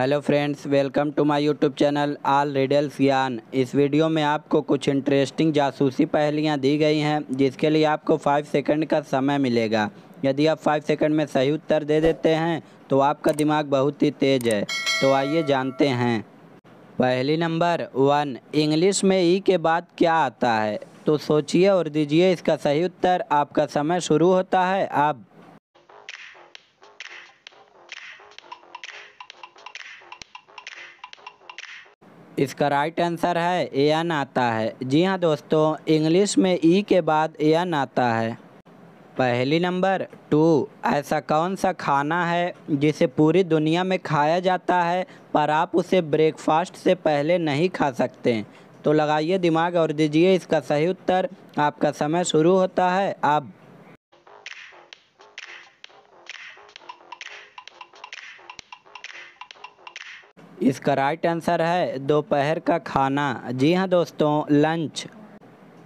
Hello friends, welcome to my YouTube channel all riddles Gyan इस video में आपको कुछ इंटरेस्टिंग जासूसी पहेलियाँ दी गई हैं, जिसके लिए आपको फाइव सेकंड का समय मिलेगा। यदि आप फाइव सेकंड में सही उत्तर दे देते हैं तो आपका दिमाग बहुत ही तेज है। तो आइए जानते हैं। पहली नंबर, वन, इंग्लिश में ई के बाद क्या आता है? तो सोचिए और दीजिए इसका सही उत्तर। आपका समय शुरू होता है अब। इसका राइट आंसर है एन आता है। जी हाँ दोस्तों इंग्लिश में ई के बाद एन आता है। पहली नंबर, टू। ऐसा कौन सा खाना है जिसे पूरी दुनिया में खाया जाता है, पर आप उसे ब्रेकफास्ट से पहले नहीं खा सकते? तो लगाइए दिमाग और दीजिए इसका सही उत्तर। आपका समय शुरू होता है। अब इसका राइट आंसर है, दोपहर का खाना। जी हाँ दोस्तों लंच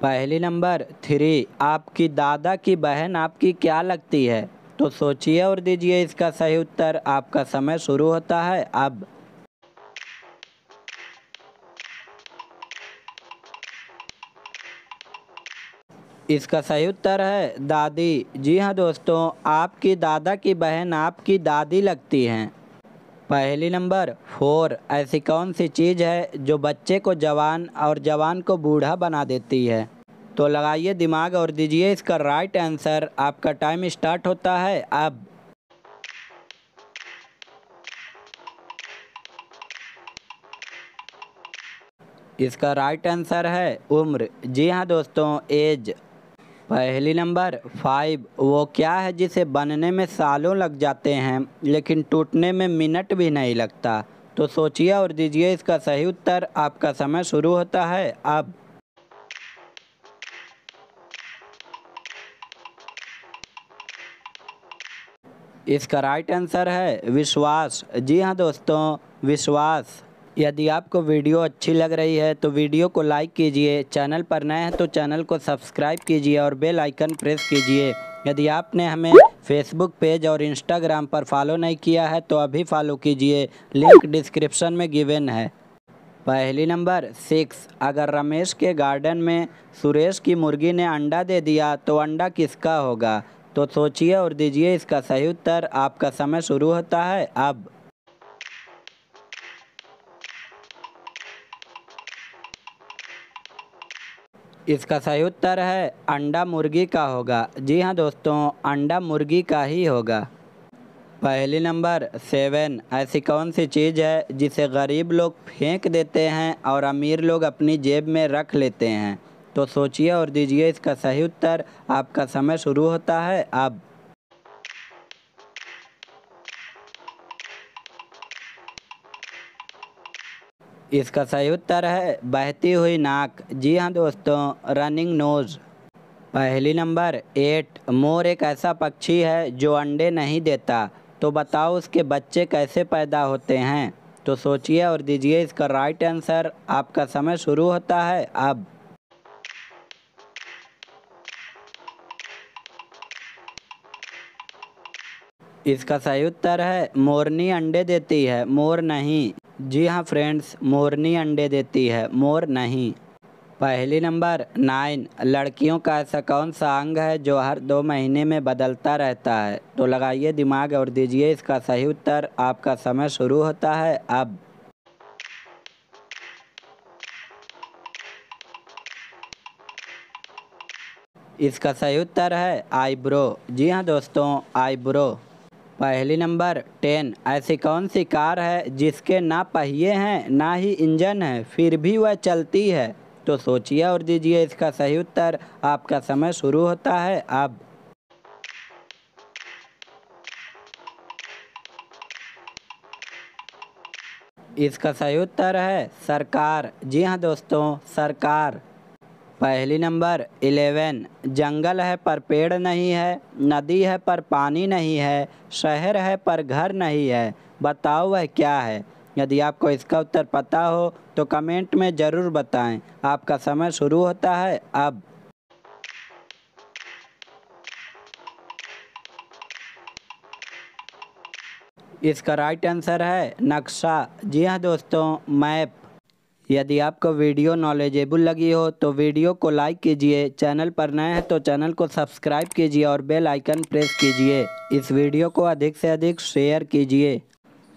पहली नंबर थ्री आपकी दादा की बहन आपकी क्या लगती है? तो सोचिए और दीजिए इसका सही उत्तर। आपका समय शुरू होता है अब। इसका सही उत्तर है, दादी। जी हाँ दोस्तों, आपकी दादा की बहन आपकी दादी लगती हैं। पहली नंबर, फोर, ऐसी कौन सी चीज़ है जो बच्चे को जवान और जवान को बूढ़ा बना देती है? तो लगाइए दिमाग और दीजिए इसका राइट आंसर आपका टाइम स्टार्ट होता है अब। इसका राइट आंसर है उम्र। जी हाँ दोस्तों एज पहली नंबर फाइव वो क्या है जिसे बनने में सालों लग जाते हैं, लेकिन टूटने में मिनट भी नहीं लगता। तो सोचिए और दीजिए इसका सही उत्तर, आपका समय शुरू होता है, अब। इसका राइट आंसर है विश्वास। जी हाँ दोस्तों, विश्वास। यदि आपको वीडियो अच्छी लग रही है तो वीडियो को लाइक कीजिए, चैनल पर नए हैं तो चैनल को सब्सक्राइब कीजिए और बेल आइकन प्रेस कीजिए। यदि आपने हमें फेसबुक पेज और इंस्टाग्राम पर फॉलो नहीं किया है तो अभी फॉलो कीजिए, लिंक डिस्क्रिप्शन में गिवन है। पहली नंबर, सिक्स, अगर रमेश के गार्डन में सुरेश की मुर्गी ने अंडा दे दिया तो अंडा किसका होगा? तो सोचिए और दीजिए इसका सही उत्तर, आपका समय शुरू होता है, अब। इसका सही उत्तर है अंडा मुर्गी का होगा। जी हाँ दोस्तों, अंडा मुर्गी का ही होगा। पहली नंबर, सेवन। ऐसी कौन सी चीज़ है जिसे गरीब लोग फेंक देते हैं और अमीर लोग अपनी जेब में रख लेते हैं? तो सोचिए और दीजिए इसका सही उत्तर। आपका समय शुरू होता है अब। इसका सही उत्तर है, बहती हुई नाक। जी हाँ दोस्तों रनिंग नोज़ पहली नंबर, एट। मोर एक ऐसा पक्षी है जो अंडे नहीं देता। तो बताओ उसके बच्चे कैसे पैदा होते हैं? तो सोचिए और दीजिए इसका राइट आंसर आपका समय शुरू होता है, अब। इसका सही उत्तर है, मोरनी अंडे देती है, मोर नहीं। जी हाँ फ्रेंड्स, मोरनी अंडे देती है, मोर नहीं। पहली नंबर, नाइन। लड़कियों का ऐसा कौन सा अंग है जो हर दो महीने में बदलता रहता है? तो लगाइए दिमाग और दीजिए इसका सही उत्तर। आपका समय शुरू होता है अब। इसका सही उत्तर है आईब्रो। जी हाँ दोस्तों, आईब्रो। पहली नंबर, टेन। ऐसी कौन सी कार है जिसके ना पहिए हैं, ना ही इंजन है, फिर भी वह चलती है? तो सोचिए और दीजिए इसका सही उत्तर। आपका समय शुरू होता है अब। इसका सही उत्तर है सरकार। जी हाँ दोस्तों, सरकार। पहली नंबर, इलेवन। जंगल है पर पेड़ नहीं है, नदी है पर पानी नहीं है, शहर है पर घर नहीं है। बताओ वह क्या है? यदि आपको इसका उत्तर पता हो तो कमेंट में ज़रूर बताएँ। आपका समय शुरू होता है, अब। इसका राइट आंसर है नक्शा। जी हाँ दोस्तों, मैप। यदि आपको वीडियो नॉलेजेबल लगी हो तो वीडियो को लाइक कीजिए। चैनल पर नए हैं तो चैनल को सब्सक्राइब कीजिए और बेल आइकन प्रेस कीजिए। इस वीडियो को अधिक से अधिक शेयर कीजिए।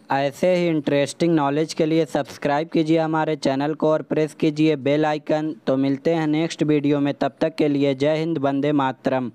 ऐसे ही इंटरेस्टिंग नॉलेज के लिए सब्सक्राइब कीजिए हमारे चैनल को और प्रेस कीजिए बेल आइकन तो मिलते हैं नेक्स्ट वीडियो में, तब तक के लिए जय हिंद, वंदे मातरम।